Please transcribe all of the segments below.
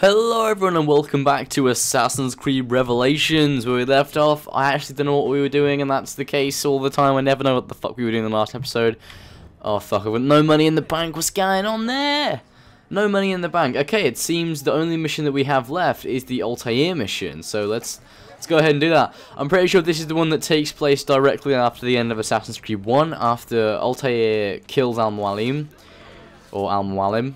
Hello everyone and welcome back to Assassin's Creed Revelations where we left off. I actually don't know what we were doing and that's the case all the time. I never know what the fuck we were doing in the last episode. Oh fuck, I've got no money in the bank. What's going on there? No money in the bank. Okay, it seems the only mission that we have left is the Altair mission. So let's let's go ahead and do that. I'm pretty sure this is the one that takes place directly after the end of Assassin's Creed 1 after Altair kills Al-Mualim or Al-Mualim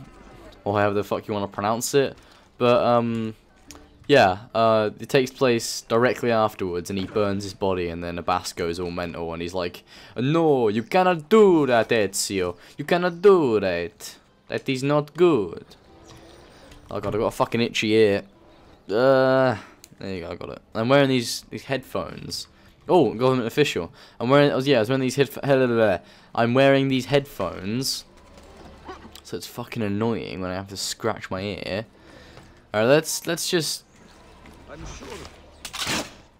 or however the fuck you want to pronounce it. But um, yeah, uh, it takes place directly afterwards, and he burns his body, and then Abbas goes all mental, and he's like, "No, you cannot do that, Ezio. You cannot do that. That is not good." Oh god, I got a fucking itchy ear. Uh, there you go, I got it. I'm wearing these these headphones. Oh, government official. I'm wearing. Oh yeah, I was wearing these head. I'm wearing these headphones. So it's fucking annoying when I have to scratch my ear. Alright, let's let's just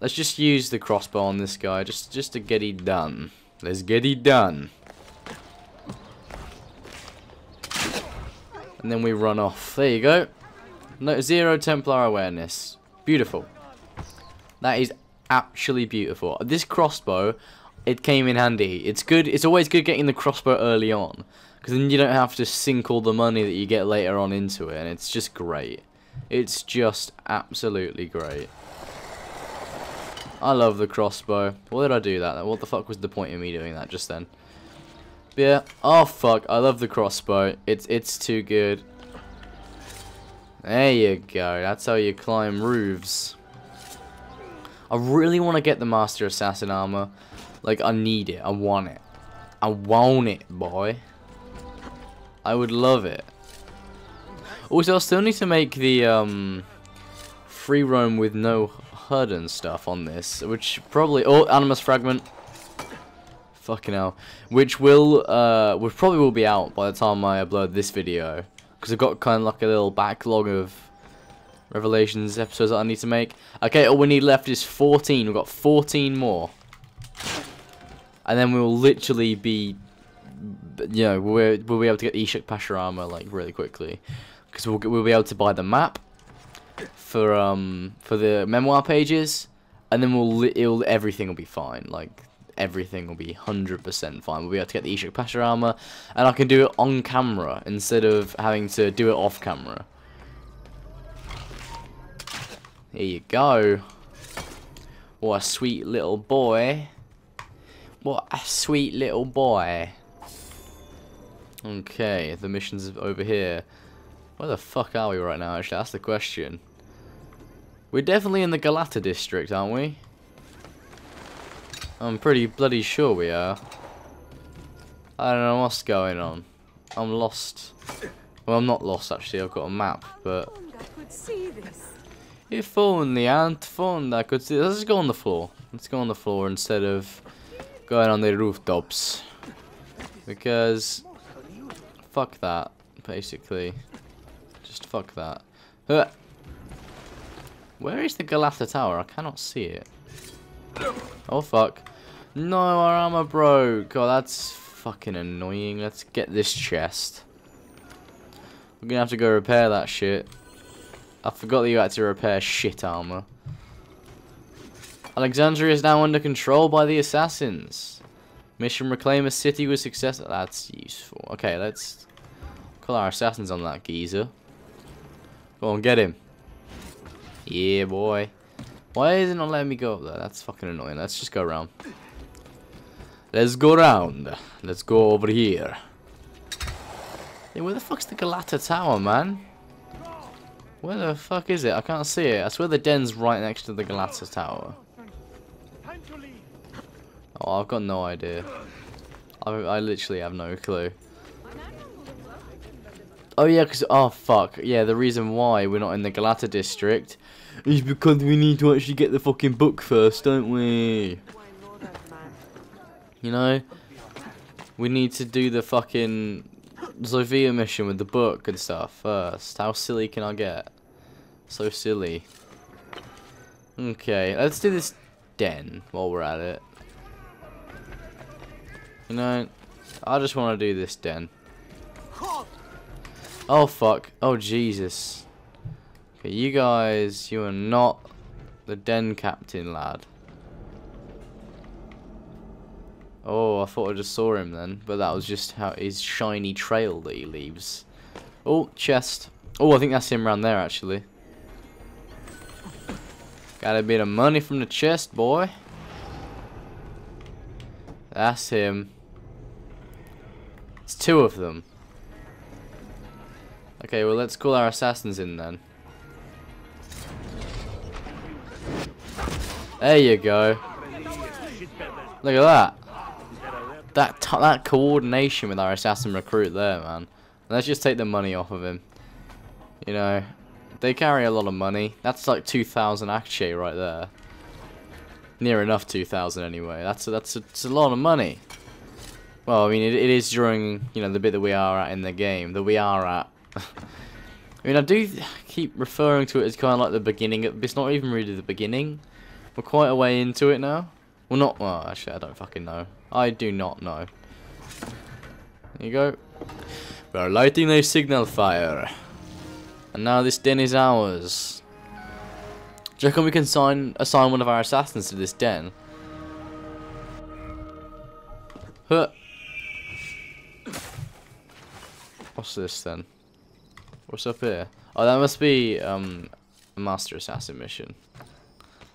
let's just use the crossbow on this guy just just to get it done. Let's get it done. And then we run off. There you go. No zero Templar awareness. Beautiful. That is actually beautiful. This crossbow, it came in handy. It's good. It's always good getting the crossbow early on, because then you don't have to sink all the money that you get later on into it, and it's just great. It's just absolutely great. I love the crossbow. Why did I do that? What the fuck was the point of me doing that just then? But yeah. Oh fuck. I love the crossbow. It's it's too good. There you go. That's how you climb roofs. I really want to get the Master Assassin armor. Like, I need it. I want it. I want it, boy. I would love it. Also, I still need to make the um, free roam with no HUD and stuff on this, which probably... Oh, Animus Fragment. Fucking hell. Which will, uh, which probably will be out by the time I upload this video. Because I've got kind of like a little backlog of Revelations episodes that I need to make. Okay, all we need left is 14. We've got 14 more. And then we will literally be, you know, we'll, we'll be able to get Ishak Pasha armor, like, really quickly because we'll, we'll be able to buy the map for um for the memoir pages, and then we'll it'll, everything will be fine. Like everything will be hundred percent fine. We'll be able to get the Pasha armor, and I can do it on camera instead of having to do it off camera. Here you go. What a sweet little boy. What a sweet little boy. Okay, the mission's over here. Where the fuck are we right now, actually? That's the question. We're definitely in the Galata district, aren't we? I'm pretty bloody sure we are. I don't know what's going on. I'm lost. Well, I'm not lost, actually. I've got a map, but... If only Aunt found I could see Let's go on the floor. Let's go on the floor instead of going on the rooftops. Because... Fuck that, basically. Just fuck that. Where is the Galata Tower? I cannot see it. Oh, fuck. No, our armor broke. Oh, that's fucking annoying. Let's get this chest. We're gonna have to go repair that shit. I forgot that you had to repair shit armor. Alexandria is now under control by the assassins. Mission reclaim a city with success. That's useful. Okay, let's call our assassins on that geezer. Go on, get him. Yeah, boy. Why is it not letting me go up there? That's fucking annoying. Let's just go around. Let's go around. Let's go over here. Hey, where the fuck's the Galata Tower, man? Where the fuck is it? I can't see it. I swear the den's right next to the Galata Tower. Oh, I've got no idea. I, I literally have no clue. Oh yeah, because oh fuck yeah, the reason why we're not in the Galata district is because we need to actually get the fucking book first, don't we? You know, we need to do the fucking Sofia mission with the book and stuff first. How silly can I get? So silly. Okay, let's do this den while we're at it. You know, I just want to do this den. Oh fuck. Oh Jesus. Okay, you guys, you are not the den captain, lad. Oh, I thought I just saw him then, but that was just how his shiny trail that he leaves. Oh, chest. Oh, I think that's him around there, actually. Got a bit of money from the chest, boy. That's him. It's two of them. Okay, well, let's call our assassins in then. There you go. Look at that. That that coordination with our assassin recruit there, man. Let's just take the money off of him. You know, they carry a lot of money. That's like 2,000 Akçe right there. Near enough 2,000 anyway. That's a, that's a, a lot of money. Well, I mean, it, it is during, you know, the bit that we are at in the game. That we are at. I mean, I do keep referring to it as kind of like the beginning. It's not even really the beginning. We're quite a way into it now. Well, not... Well, actually, I don't fucking know. I do not know. There you go. We are lighting a signal fire. And now this den is ours. Do you reckon we can sign, assign one of our assassins to this den? Huh. What's this then? What's up here? Oh, that must be um, a master assassin mission.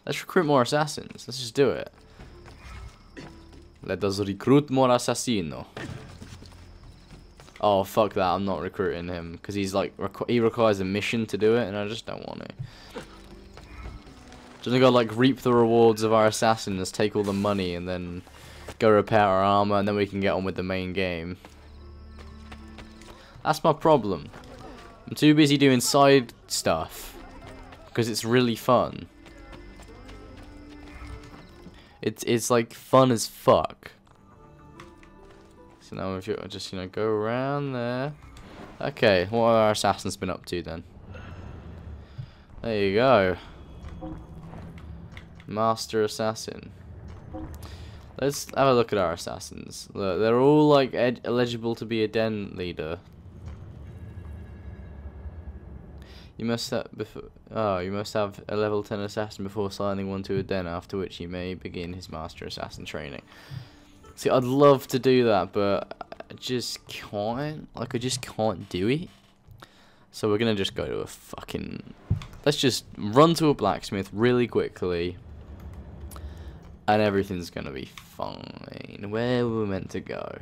Let's recruit more assassins. Let's just do it. Let us recruit more assassino. Oh, fuck that. I'm not recruiting him. Because he's like, requ he requires a mission to do it, and I just don't want it. Just gotta like reap the rewards of our assassins, take all the money, and then go repair our armor, and then we can get on with the main game. That's my problem. I'm too busy doing side stuff. Because it's really fun. It's it's like fun as fuck. So now if you just you know go around there. Okay, what have our assassins been up to then? There you go. Master assassin. Let's have a look at our assassins. Look, they're all like eligible to be a den leader. You must have before. Oh, you must have a level 10 assassin before signing one to a den. After which he may begin his master assassin training. See, I'd love to do that, but I just can't. Like, I just can't do it. So we're gonna just go to a fucking. Let's just run to a blacksmith really quickly. And everything's gonna be fine. Where were we meant to go?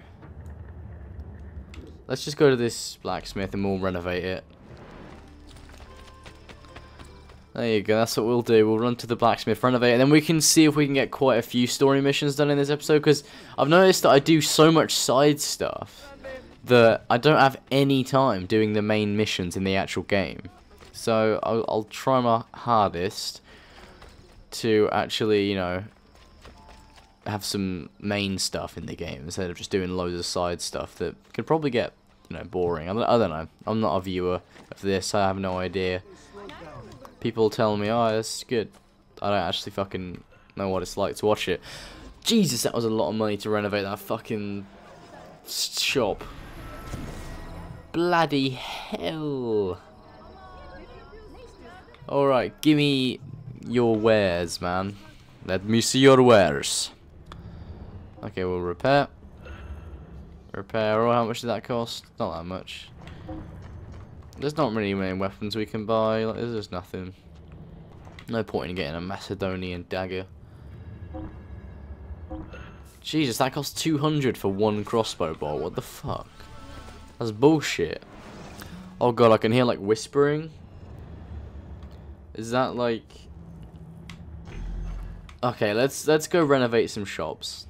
Let's just go to this blacksmith and we'll renovate it. There you go, that's what we'll do. We'll run to the blacksmith, renovate, and then we can see if we can get quite a few story missions done in this episode, because I've noticed that I do so much side stuff that I don't have any time doing the main missions in the actual game. So I'll, I'll try my hardest to actually, you know, have some main stuff in the game instead of just doing loads of side stuff that could probably get, you know, boring. I don't, I don't know. I'm not a viewer of this. I have no idea people tell me, oh, is good. I don't actually fucking know what it's like to watch it. Jesus, that was a lot of money to renovate that fucking shop. Bloody hell. Alright, give me your wares, man. Let me see your wares. Okay, we'll repair. Repair, oh, how much did that cost? Not that much. There's not really many weapons we can buy. Like, there's just nothing. No point in getting a Macedonian dagger. Jesus, that costs 200 for one crossbow bolt. What the fuck? That's bullshit. Oh god, I can hear like whispering. Is that like... Okay, let's let's go renovate some shops.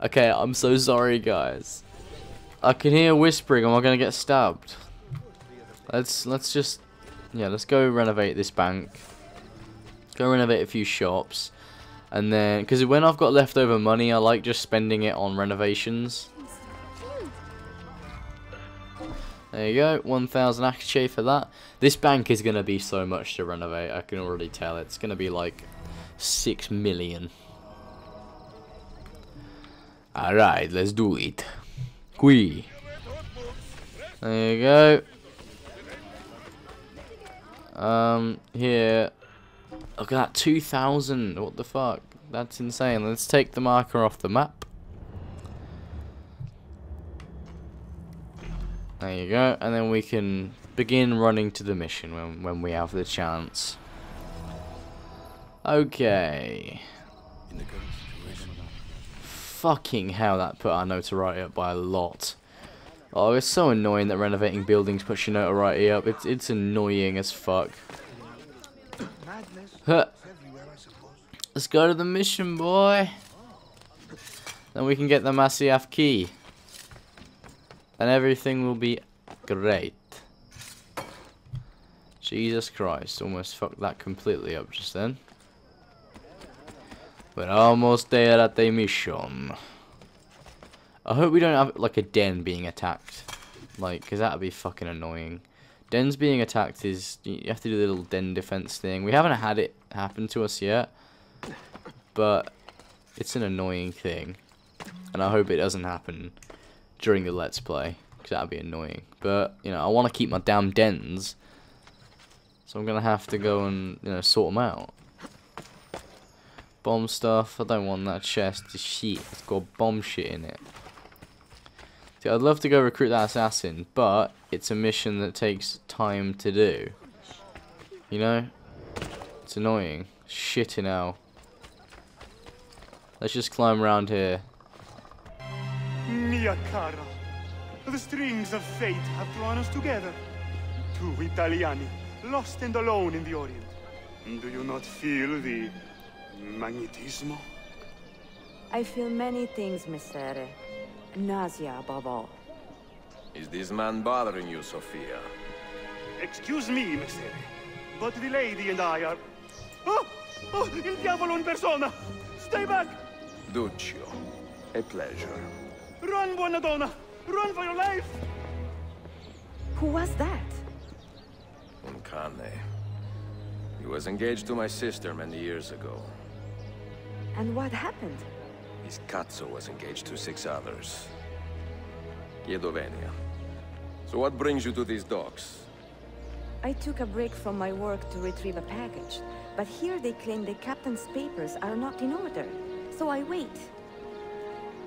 Okay, I'm so sorry guys. I can hear whispering, am I gonna get stabbed? Let's let's just yeah, let's go renovate this bank. Go renovate a few shops. And then, because when I've got leftover money, I like just spending it on renovations. There you go, 1,000 Akçe for that. This bank is going to be so much to renovate, I can already tell. It's going to be like 6 million. Alright, let's do it. Qui. There you go. Um, here. Look at that, 2,000. What the fuck? That's insane. Let's take the marker off the map. There you go. And then we can begin running to the mission when, when we have the chance. Okay. Fucking hell, that put our notoriety up by a lot. Oh, it's so annoying that renovating buildings puts your notoriety up. It's, it's annoying as fuck. Let's go to the mission, boy. Then we can get the Masyaf key. And everything will be great. Jesus Christ, almost fucked that completely up just then. We're almost there at the mission. I hope we don't have, like, a den being attacked. Like, because that would be fucking annoying. Dens being attacked is, you have to do the little den defense thing. We haven't had it happen to us yet. But, it's an annoying thing. And I hope it doesn't happen during the Let's Play. Because that would be annoying. But, you know, I want to keep my damn dens. So I'm going to have to go and, you know, sort them out. Bomb stuff. I don't want that chest. Shit. It's got bomb shit in it. See, I'd love to go recruit that assassin, but it's a mission that takes time to do. You know? It's annoying. Shitting out. Let's just climb around here. Mia cara, the strings of fate have drawn us together. Two Italiani, lost and alone in the Orient. Do you not feel the magnetismo? I feel many things, Messere. Nausea above all. Is this man bothering you, Sofia? Excuse me, Messere, but the lady and I are... Oh! Oh, il diavolo in persona! Stay back! Duccio, a pleasure. Run, buona donna! Run for your life! Who was that? Un cane. He was engaged to my sister many years ago. And what happened? Cazzo was engaged to six others. Chiedovenia. So what brings you to these docks? I took a break from my work to retrieve a package, but here they claim the captain's papers are not in order. So I wait.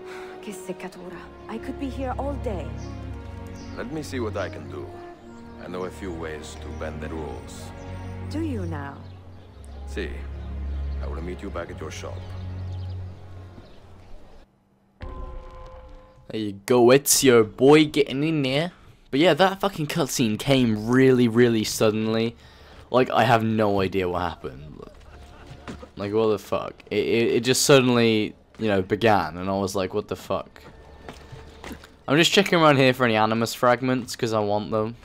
Che seccatura. I could be here all day. Let me see what I can do. I know a few ways to bend the rules. Do you now? See, I will meet you back at your shop. There you go, it's your boy getting in there. But yeah, that fucking cutscene came really, really suddenly. Like, I have no idea what happened. Like, what the fuck? It, it, it just suddenly, you know, began, and I was like, what the fuck? I'm just checking around here for any animus fragments, because I want them.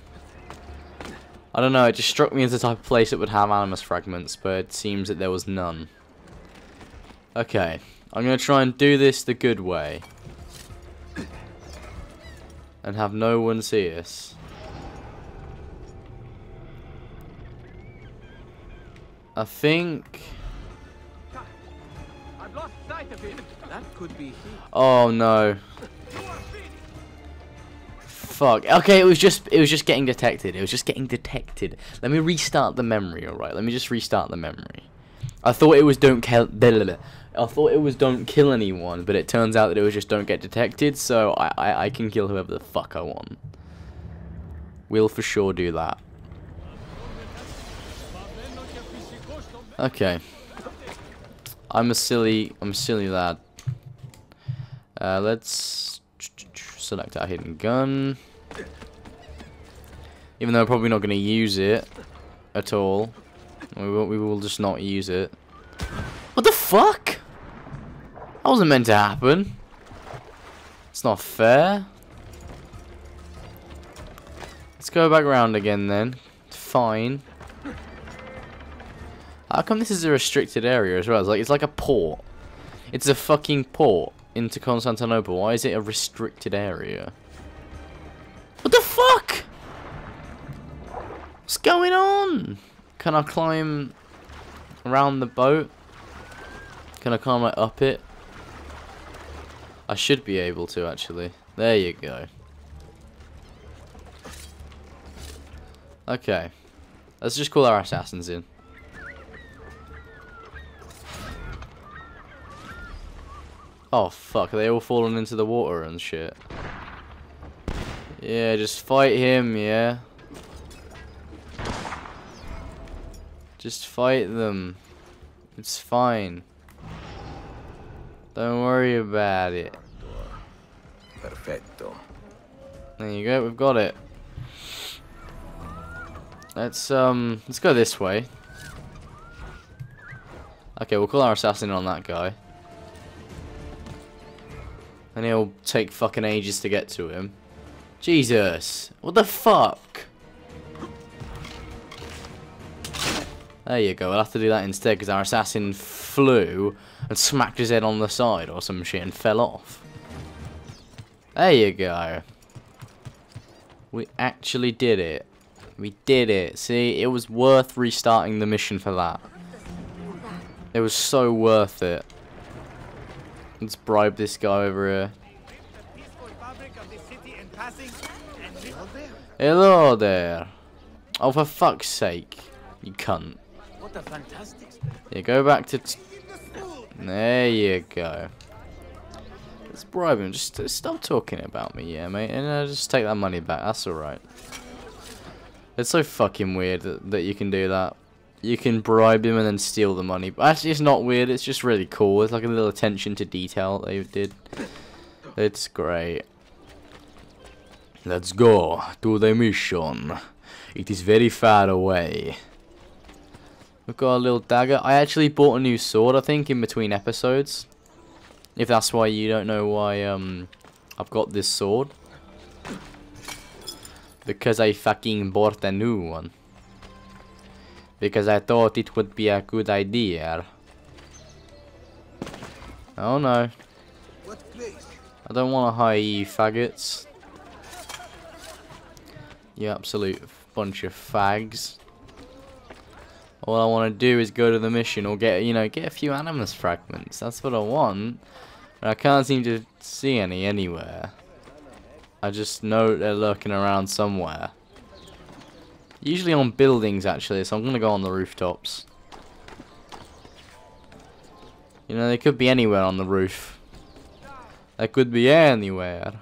I don't know, it just struck me as the type of place that would have animus fragments, but it seems that there was none. Okay, I'm going to try and do this the good way. And have no one see us. I think... I've lost sight of him. That could be he. Oh no. Fuck. Okay, it was just it was just getting detected. It was just getting detected. Let me restart the memory, alright? Let me just restart the memory. I thought it was don't kill I thought it was don't kill anyone, but it turns out that it was just don't get detected, so I, I, I can kill whoever the fuck I want. We'll for sure do that. Okay. I'm a silly I'm a silly lad. Uh, let's select our hidden gun. Even though I'm probably not going to use it at all. We will, we will just not use it. What the fuck? That wasn't meant to happen. It's not fair. Let's go back around again then. Fine. How come this is a restricted area as well? It's like it's like a port. It's a fucking port into Constantinople. Why is it a restricted area? What the fuck? What's going on? Can I climb around the boat? Can I climb like up it? I should be able to actually. There you go. Okay. Let's just call our assassins in. Oh fuck, are they all falling into the water and shit? Yeah, just fight him, yeah? Just fight them. It's fine. Don't worry about it. Perfetto. There you go, we've got it. Let's um let's go this way. Okay, we'll call our assassin on that guy. And he'll take fucking ages to get to him. Jesus! What the fuck? There you go, we'll have to do that instead because our assassin flew and smacked his head on the side or some shit and fell off. There you go. We actually did it. We did it. See, it was worth restarting the mission for that. It was so worth it. Let's bribe this guy over here. Hello there. Oh, for fuck's sake. You cunt. What a fantastic Yeah, go back to... There you go. Let's bribe him. Just, just stop talking about me, yeah, mate. And uh, just take that money back. That's alright. It's so fucking weird that, that you can do that. You can bribe him and then steal the money. But actually, it's not weird. It's just really cool. It's like a little attention to detail they did. It's great. Let's go to the mission. It is very far away. We've got a little dagger. I actually bought a new sword, I think, in between episodes. If that's why you don't know why um, I've got this sword. Because I fucking bought a new one. Because I thought it would be a good idea. Oh no. I don't want to hire you faggots. You absolute bunch of fags. All I want to do is go to the mission or get, you know, get a few animus fragments. That's what I want. But I can't seem to see any anywhere. I just know they're lurking around somewhere. Usually on buildings, actually, so I'm going to go on the rooftops. You know, they could be anywhere on the roof. They could be anywhere.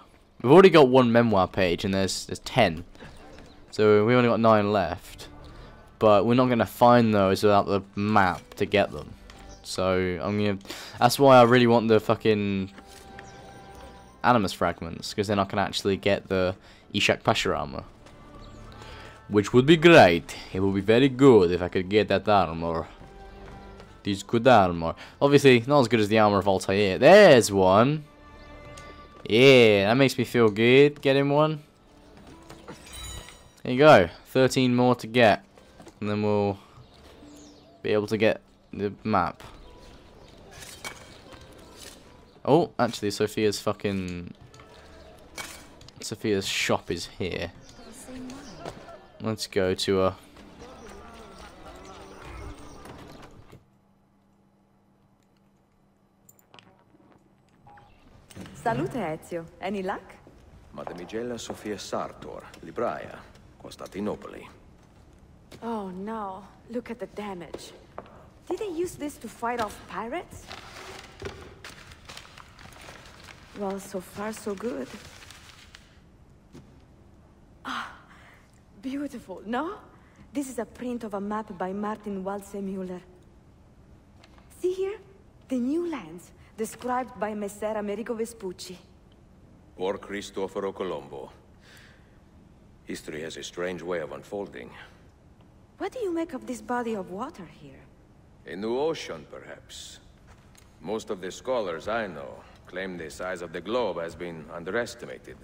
We've already got one memoir page, and there's, there's ten. So we only got nine left. But we're not going to find those without the map to get them. So, I'm gonna... That's why I really want the fucking... Animus fragments. Because then I can actually get the Ishak Pasha armor. Which would be great. It would be very good if I could get that armor. This good armor. Obviously, not as good as the armor of Altair. There's one. Yeah, that makes me feel good. Getting one. There you go. 13 more to get. And then we'll be able to get the map. Oh, actually, Sofia's fucking... Sofia's shop is here. Let's go to a... Salute, Ezio. Any luck? Mademoiselle Sofia Sartor, libraia, Costantinopoli. Oh no, look at the damage. Did they use this to fight off pirates? Well, so far so good. Ah, beautiful, no? This is a print of a map by Martin Waldseemüller. See here? The new lands, described by Messer Amerigo Vespucci. Or Cristoforo Colombo. History has a strange way of unfolding. What do you make of this body of water here? A new ocean, perhaps. Most of the scholars I know claim the size of the globe has been underestimated.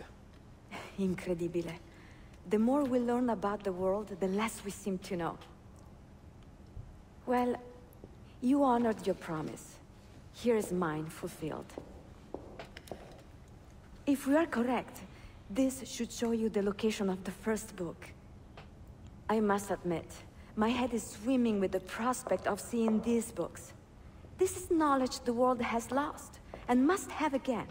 Incredibile. The more we learn about the world, the less we seem to know. Well, you honored your promise. Here is mine fulfilled. If we are correct, this should show you the location of the first book. I must admit, my head is swimming with the prospect of seeing these books. This is knowledge the world has lost, and must have again.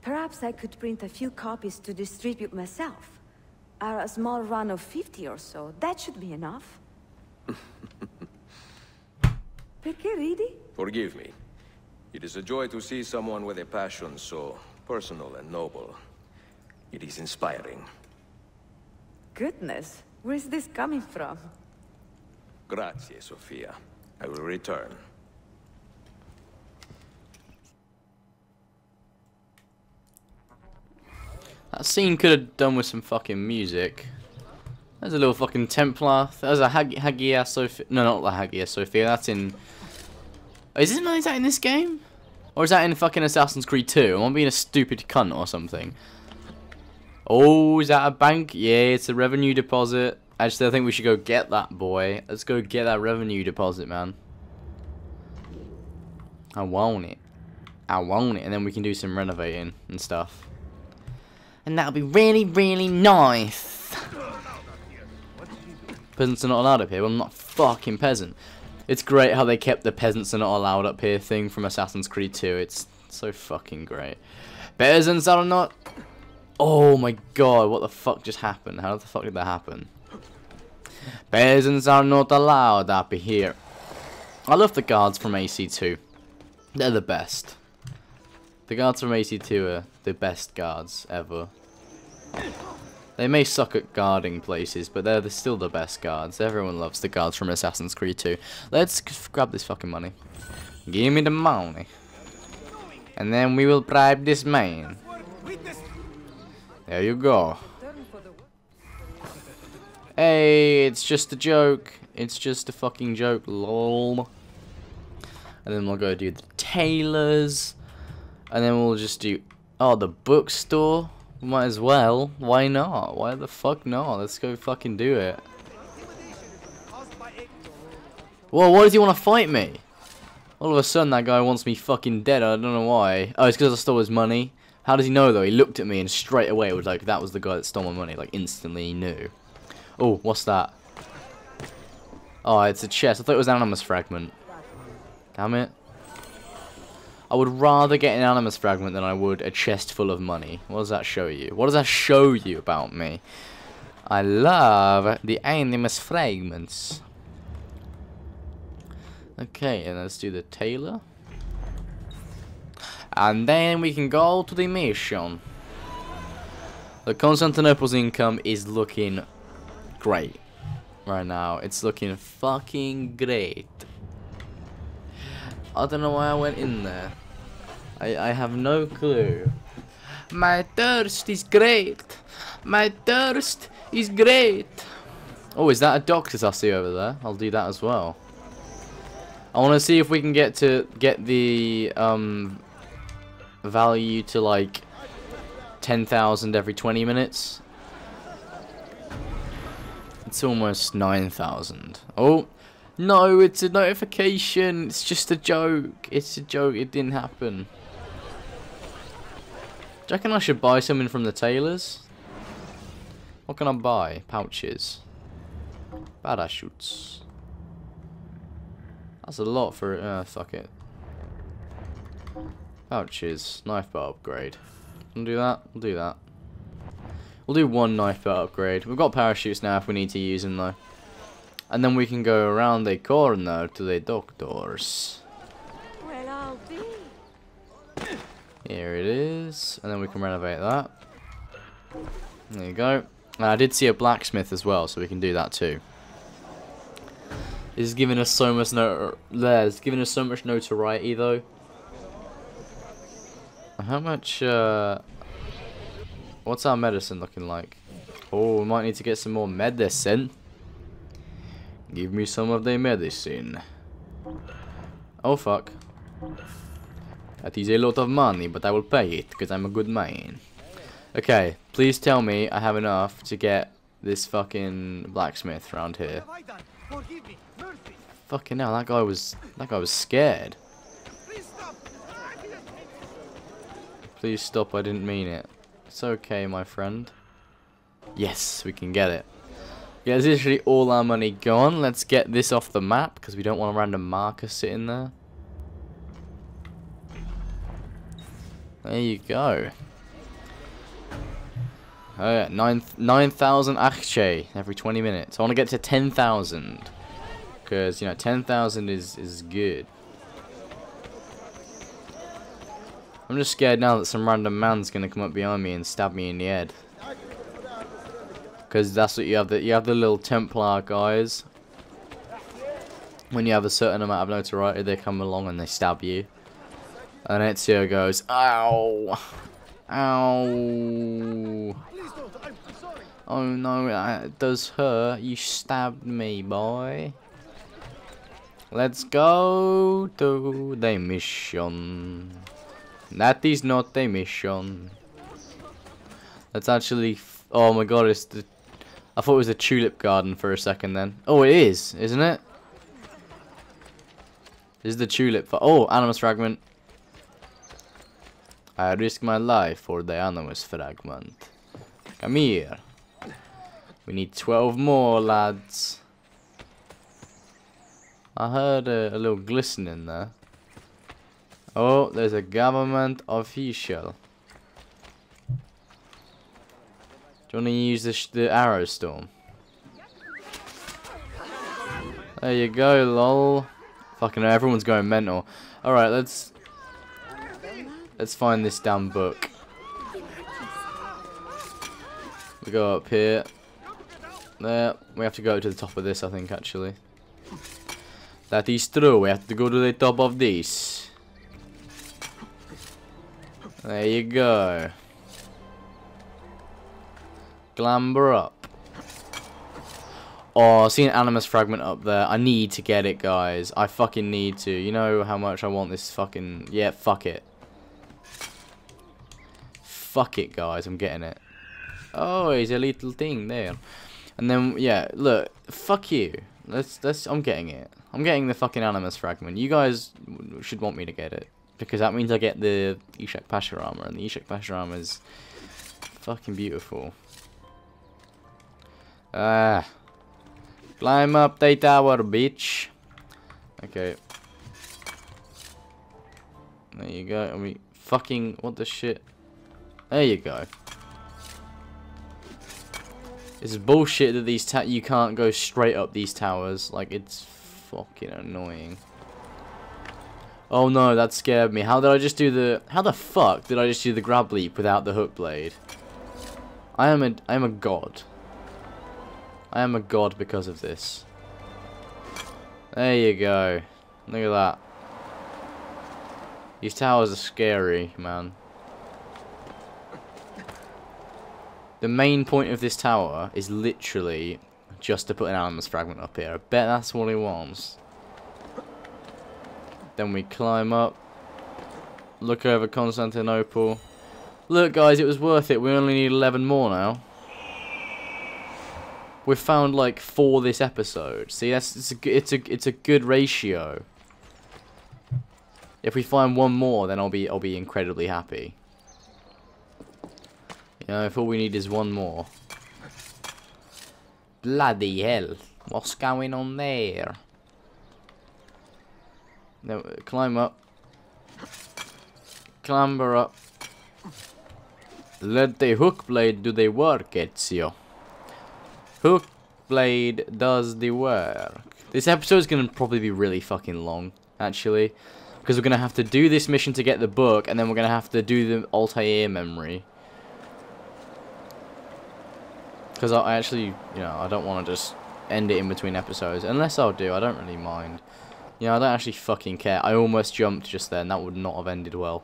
Perhaps I could print a few copies to distribute myself. are a small run of 50 or so. That should be enough. Perché ridi? Forgive me. It is a joy to see someone with a passion so personal and noble. It is inspiring. Goodness, where's this coming from? Grazie, Sofia. I will return. That scene could have done with some fucking music. There's a little fucking Templar. There's a Hag Hagia Sophia. No, not the Hagia Sophia. That's in. Is it? Is that in this game? Or is that in fucking Assassin's Creed 2? Am I being a stupid cunt or something? Oh, is that a bank? Yeah, it's a revenue deposit. Actually, I think we should go get that boy. Let's go get that revenue deposit, man. I want it. I want it. And then we can do some renovating and stuff. And that'll be really, really nice. Peasants are not allowed up here. Well, I'm not fucking peasant. It's great how they kept the peasants are not allowed up here thing from Assassin's Creed 2. It's so fucking great. Peasants are not... Oh my god, what the fuck just happened? How the fuck did that happen? Peasants are not allowed up here. I love the guards from AC2. They're the best. The guards from AC2 are the best guards ever. They may suck at guarding places, but they're the, still the best guards. Everyone loves the guards from Assassin's Creed 2. Let's grab this fucking money. Give me the money. And then we will bribe this man. There you go. Hey, it's just a joke. It's just a fucking joke, lol. And then we'll go do the tailors. And then we'll just do... Oh, the bookstore? Might as well. Why not? Why the fuck not? Let's go fucking do it. Whoa, why does he want to fight me? All of a sudden that guy wants me fucking dead. I don't know why. Oh, it's because I stole his money. How does he know though? He looked at me and straight away was like, that was the guy that stole my money. Like instantly he knew. Oh, what's that? Oh, it's a chest. I thought it was an animus fragment. Damn it. I would rather get an animus fragment than I would a chest full of money. What does that show you? What does that show you about me? I love the animus fragments. Okay, and let's do the tailor. And then we can go to the mission. The Constantinople's income is looking great right now. It's looking fucking great. I don't know why I went in there. I, I have no clue. My thirst is great. My thirst is great. Oh, is that a doctor's I see over there? I'll do that as well. I want to see if we can get to get the um, value to like 10,000 every 20 minutes. It's almost 9,000. Oh, no, it's a notification. It's just a joke. It's a joke. It didn't happen. Do you reckon I should buy something from the tailors? What can I buy? Pouches. Parachutes. That's a lot for... Uh, fuck it. Pouches. Knife bar upgrade. Wanna do that? We'll do that. We'll do one knife bar upgrade. We've got parachutes now if we need to use them though. And then we can go around the corner to the doctors. Well, I'll be. Here it is. And then we can renovate that. There you go. And I did see a blacksmith as well, so we can do that too. This is giving us so much no It's giving us so much notoriety though. How much uh what's our medicine looking like? Oh, we might need to get some more medicine. Give me some of the medicine. Oh fuck. That is a lot of money, but I will pay it, because I'm a good man. Okay, please tell me I have enough to get this fucking blacksmith around here. Fucking hell, that guy was that guy was scared. Please stop, I didn't mean it. It's okay, my friend. Yes, we can get it. Yeah, there's literally all our money gone. Let's get this off the map, because we don't want a random marker sitting there. There you go. Oh yeah, nine nine thousand akche every twenty minutes. I want to get to ten thousand, because you know ten thousand is is good. I'm just scared now that some random man's gonna come up behind me and stab me in the head. Because that's what you have. The you have the little Templar guys. When you have a certain amount of notoriety, they come along and they stab you. And Ezio goes, "Ow, ow." Oh no, it does hurt. You stabbed me, boy. Let's go to the mission. That is not a mission. That's actually. oh my god, it's the. I thought it was a tulip garden for a second then. Oh, it is, isn't it? This is the tulip. For... Oh, animus fragment. I risk my life for the animus fragment. Come here. We need 12 more, lads. I heard a, a little glistening there. Oh, there's a government official. Do you want to use the, the arrow storm? There you go, lol. Fucking everyone's going mental. Alright, let's... Let's find this damn book. We go up here. There. We have to go to the top of this, I think, actually. That is true. We have to go to the top of this. There you go. Glamber up. Oh, I see an Animus fragment up there. I need to get it, guys. I fucking need to. You know how much I want this fucking... Yeah, fuck it. Fuck it, guys. I'm getting it. Oh, it's a little thing there. And then, yeah, look. Fuck you. Let's, let's... I'm getting it. I'm getting the fucking Animus fragment. You guys should want me to get it. Because that means I get the Ishak Pasha armor. And the Ishak Pasha armor is fucking beautiful. Ah. Climb up the tower, bitch. Okay. There you go. I mean, fucking, what the shit? There you go. It's bullshit that these ta- you can't go straight up these towers. Like, it's fucking annoying. Oh no, that scared me. How did I just do the... How the fuck did I just do the grab leap without the hook blade? I am a, I am a god. I am a god because of this. There you go. Look at that. These towers are scary, man. The main point of this tower is literally just to put an Animus fragment up here. I bet that's what he wants. Then we climb up. Look over Constantinople. Look guys, it was worth it. We only need 11 more now. We've found like four this episode. See, that's it's a it's a it's a good ratio. If we find one more, then I'll be I'll be incredibly happy. You know, if all we need is one more. Bloody hell! What's going on there? Then climb up. Clamber up. Let the hook blade do the work, Ezio. Hook blade does the work. This episode is going to probably be really fucking long, actually. Because we're going to have to do this mission to get the book, and then we're going to have to do the Altair memory. Because I actually, you know, I don't want to just end it in between episodes. Unless I'll do, I don't really mind. Know, I don't actually fucking care. I almost jumped just then. That would not have ended well.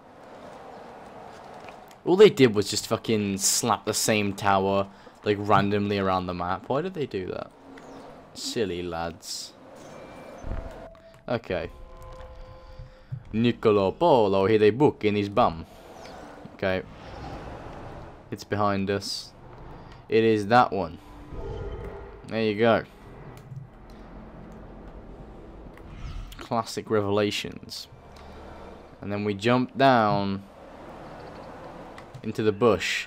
All they did was just fucking slap the same tower like randomly around the map. Why did they do that? Silly lads. Okay. Niccolo Polo hid a book in his bum. Okay. It's behind us. It is that one. There you go. Classic Revelations. And then we jump down into the bush.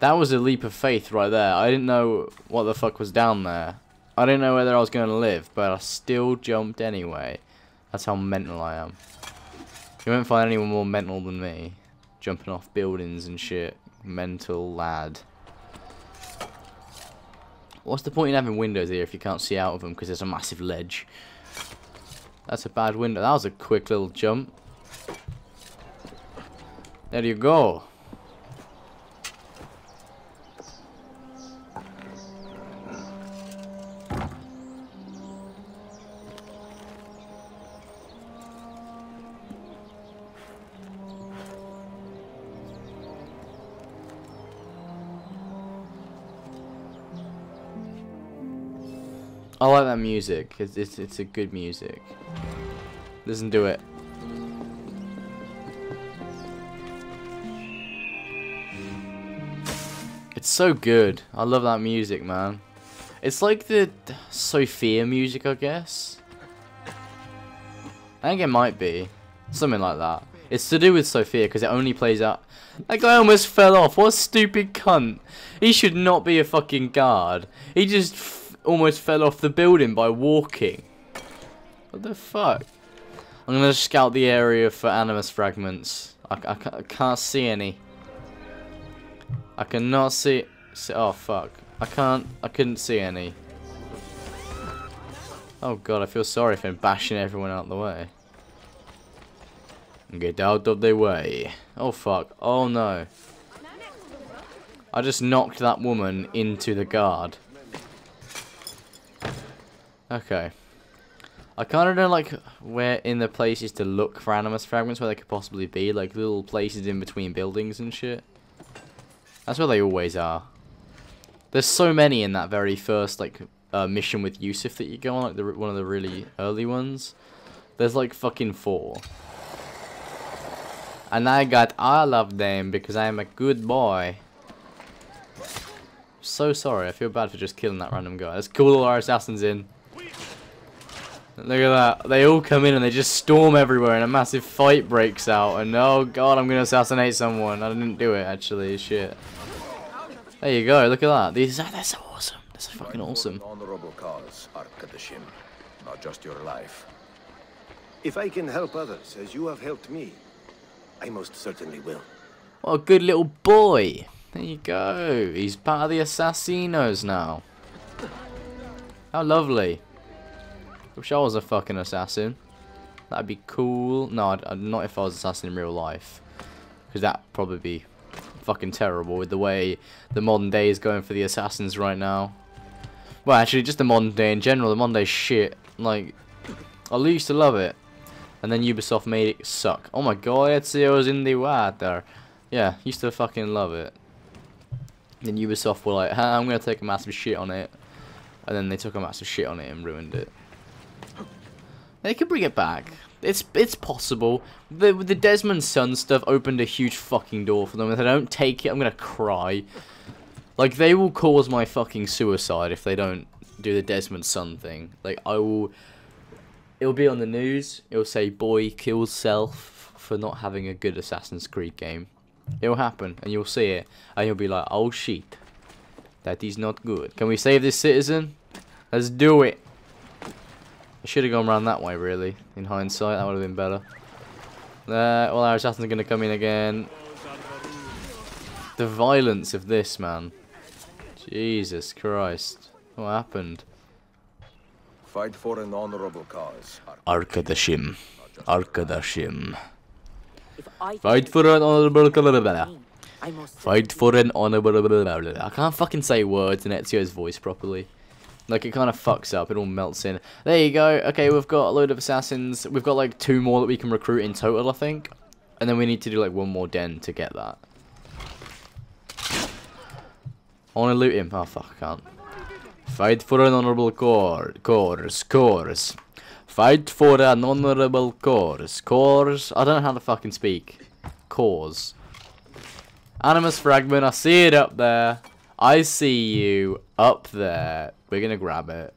That was a leap of faith right there. I didn't know what the fuck was down there. I didn't know whether I was going to live, but I still jumped anyway. That's how mental I am. You won't find anyone more mental than me. Jumping off buildings and shit. Mental lad. What's the point in having windows here if you can't see out of them because there's a massive ledge? That's a bad window. That was a quick little jump. There you go. I like that music. It's, it's, it's a good music. Listen do it. It's so good. I love that music, man. It's like the Sofia music, I guess. I think it might be. Something like that. It's to do with Sofia because it only plays out. That guy almost fell off. What a stupid cunt. He should not be a fucking guard. He just almost fell off the building by walking. What the fuck? I'm gonna scout the area for animus fragments. I, I, I can't see any. I cannot see, see. Oh fuck! I can't. I couldn't see any. Oh god, I feel sorry for him bashing everyone out of the way. Get out of the way. Oh fuck. Oh no. I just knocked that woman into the guard. Okay. I kind of don't like where in the places to look for animus fragments where they could possibly be, like little places in between buildings and shit. That's where they always are. There's so many in that very first like uh, mission with Yusuf that you go on, like the one of the really early ones. There's like fucking four. And I got all of them because I'm a good boy. So sorry, I feel bad for just killing that random guy. Let's call all our assassins in. Look at that. They all come in and they just storm everywhere and a massive fight breaks out. And oh god, I'm going to assassinate someone. I didn't do it actually. Shit. There you go. Look at that. These are, they're so awesome. They're fucking awesome. Honorable cause, Arkadashim. Not just your life. If I can help others as you have helped me, I most certainly will. What a good little boy. There you go. He's part of the Assassinos now. How lovely. Wish I was a fucking assassin. That'd be cool. No, I'd, I'd not if I was assassin in real life. Because that'd probably be fucking terrible with the way the modern day is going for the assassins right now. Well, actually, just the modern day in general. The modern day shit. Like, I used to love it. And then Ubisoft made it suck. Oh my god, Ezio's in the water. Yeah, used to fucking love it. Then Ubisoft were like, I'm going to take a massive shit on it. And then they took a massive shit on it and ruined it. They could bring it back. It's it's possible. The the Desmond son stuff opened a huge fucking door for them. If they don't take it, I'm gonna cry. Like they will cause my fucking suicide if they don't do the Desmond son thing. Like I will. It'll be on the news. It'll say boy kills self for not having a good Assassin's Creed game. It'll happen, and you'll see it, and you'll be like, oh shit, that is not good. Can we save this citizen? Let's do it. I should have gone around that way, really. In hindsight, that would have been better. Uh, well, our assassin's are going to come in again. The violence of this, man. Jesus Christ. What happened? Fight for an honorable cause. Arkadashim. Arkadashim. If I Fight for an honorable... cause. Fight for an honorable... I can't fucking say words in Ezio's voice properly. Like, it kind of fucks up. It all melts in. There you go. Okay, we've got a load of assassins. We've got, like, two more that we can recruit in total, I think. And then we need to do, like, one more den to get that. I want to loot him. Oh, fuck, I can't. Fight for an honorable cause. Course. Course. Fight for an honorable cause. Cause. I don't know how to fucking speak. Cause. Animus Fragment. I see it up there. I see you up there. We're gonna grab it.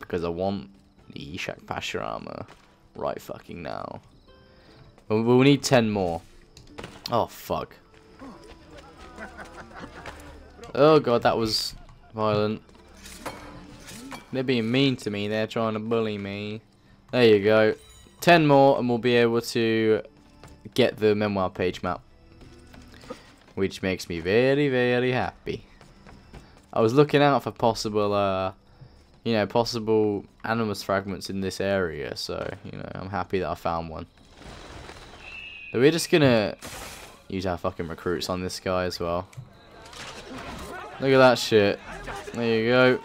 Because I want the Ishak Pasha armor right fucking now. We'll, we'll need 10 more. Oh, fuck. Oh god, that was violent. They're being mean to me. They're trying to bully me. There you go. 10 more and we'll be able to get the memoir page map. Which makes me very, very happy. I was looking out for possible, uh, you know, possible animus fragments in this area. So, you know, I'm happy that I found one. But we're just gonna use our fucking recruits on this guy as well. Look at that shit. There you go.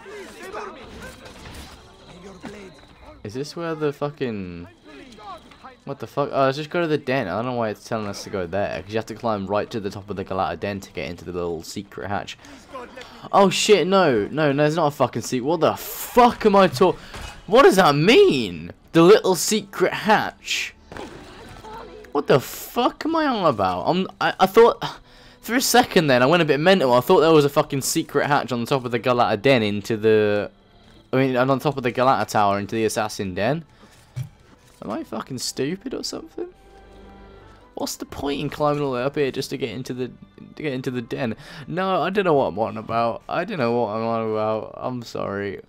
Is this where the fucking... What the fuck? Oh, let's just go to the den. I don't know why it's telling us to go there. Because you have to climb right to the top of the Galata den to get into the little secret hatch. Oh shit, no. No, no, it's not a fucking secret. What the fuck am I talking... What does that mean? The little secret hatch. What the fuck am I on about? I'm, I, I thought... For a second then, I went a bit mental. I thought there was a fucking secret hatch on the top of the Galata den into the... I mean, on top of the Galata tower into the assassin den. Am I fucking stupid or something? What's the point in climbing all the way up here just to get into the get into the den? No, I don't know what I'm on about. I don't know what I'm on about. I'm sorry.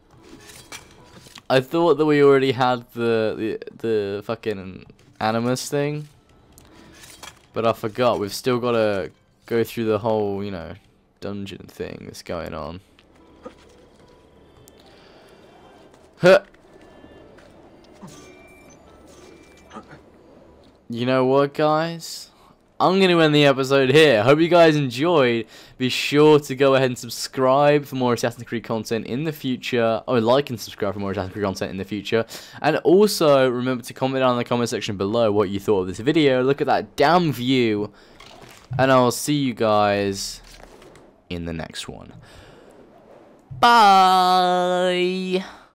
I thought that we already had the the, the fucking animus thing. But I forgot. We've still got to go through the whole, you know, dungeon thing that's going on. Huh. You know what, guys? I'm going to end the episode here. Hope you guys enjoyed. Be sure to go ahead and subscribe for more Assassin's Creed content in the future. Oh, like and subscribe for more Assassin's Creed content in the future. And also, remember to comment down in the comment section below what you thought of this video. Look at that damn view. And I'll see you guys in the next one. Bye!